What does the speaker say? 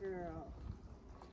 girl.